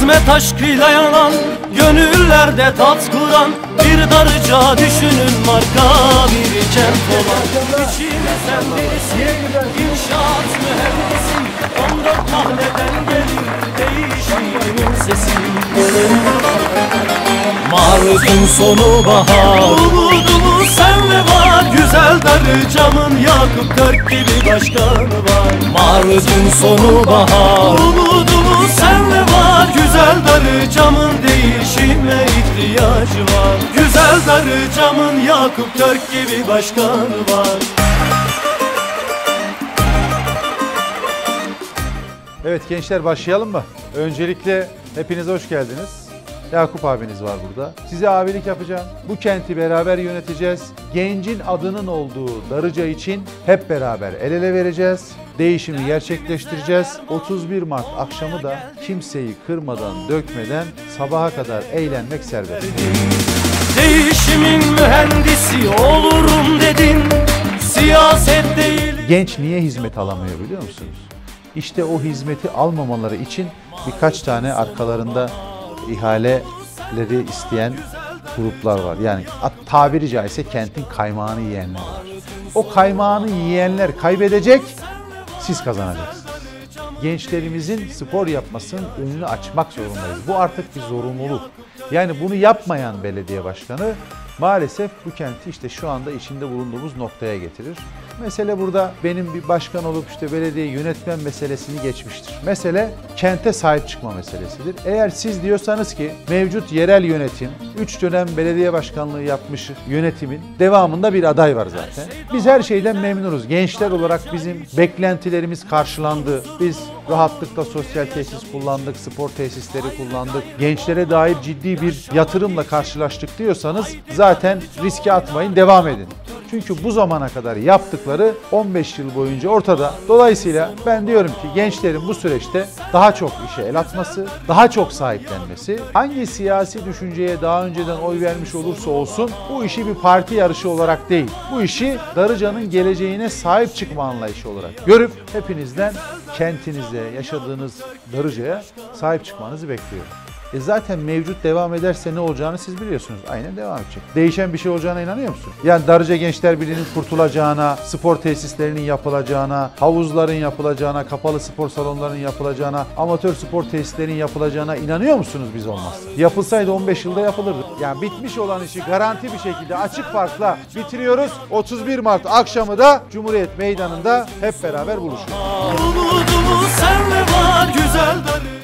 Hizmet aşkıyla yanan Gönüllerde tat kuran Bir darıca düşünün marka bir kent olan. İçine sen birisin İnşaat mühendisi On dört mahalleden gelir Değişimin sesi. Mart'ın sonu bahar. Umudumuz senle var Güzel darıcamın Yakup Kök gibi başkanı var. Mart'ın sonu bahar ihtiyacı var Güzel darıcamın Yakup Kök gibi başkanı var Evet gençler başlayalım mı? Öncelikle hepiniz hoş geldiniz. Yakup abiniz var burada. Size abilik yapacağım. Bu kenti beraber yöneteceğiz. Gencin adının olduğu Darıca için hep beraber el ele vereceğiz. Değişimi gerçekleştireceğiz. 31 Mart akşamı da kimseyi kırmadan, dökmeden sabaha kadar eğlenmek serbest. Değişimin mühendisi olurum dedin Siyaset değil Genç niye hizmet alamıyor biliyor musunuz? İşte o hizmeti almamaları için birkaç tane arkalarında ihaleleri isteyen gruplar var. Yani tabiri caizse kentin kaymağını yiyenler var. O kaymağını yiyenler kaybedecek, siz kazanacaksınız. Gençlerimizin spor yapmasının önünü açmak zorundayız. Bu artık bir zorunluluk. Yani bunu yapmayan belediye başkanı maalesef bu kenti işte şu anda içinde bulunduğumuz noktaya getirir. Mesele burada benim bir başkan olup işte belediye yönetmen meselesini geçmiştir. Mesele kente sahip çıkma meselesidir. Eğer siz diyorsanız ki mevcut yerel yönetim 3 dönem belediye başkanlığı yapmış yönetimin devamında bir aday var zaten. Biz her şeyden memnunuz. Gençler olarak bizim beklentilerimiz karşılandı. Biz rahatlıkla sosyal tesis kullandık, spor tesisleri kullandık. Gençlere dair ciddi bir yatırımla karşılaştık diyorsanız zaten riske atmayın, devam edin. Çünkü bu zamana kadar yaptıkları 15 yıl boyunca ortada. Dolayısıyla ben diyorum ki gençlerin bu süreçte daha çok işe el atması, daha çok sahiplenmesi, hangi siyasi düşünceye daha önceden oy vermiş olursa olsun bu işi bir parti yarışı olarak değil, bu işi Darıca'nın geleceğine sahip çıkma anlayışı olarak görüp hepinizden kentinize, yaşadığınız Darıca'ya sahip çıkmanızı bekliyorum. E zaten mevcut devam ederse ne olacağını siz biliyorsunuz. Aynen devam edecek. Değişen bir şey olacağına inanıyor musun? Yani Darıca Gençler Birliği'nin kurtulacağına, spor tesislerinin yapılacağına, havuzların yapılacağına, kapalı spor salonlarının yapılacağına, amatör spor tesislerinin yapılacağına inanıyor musunuz biz olmaz? Yapılsaydı 15 yılda yapılırdı. Yani bitmiş olan işi garanti bir şekilde açık farkla bitiriyoruz. 31 Mart akşamı da Cumhuriyet Meydanı'nda hep beraber buluşuyoruz. Umudumuz senle var Güzel darıcamın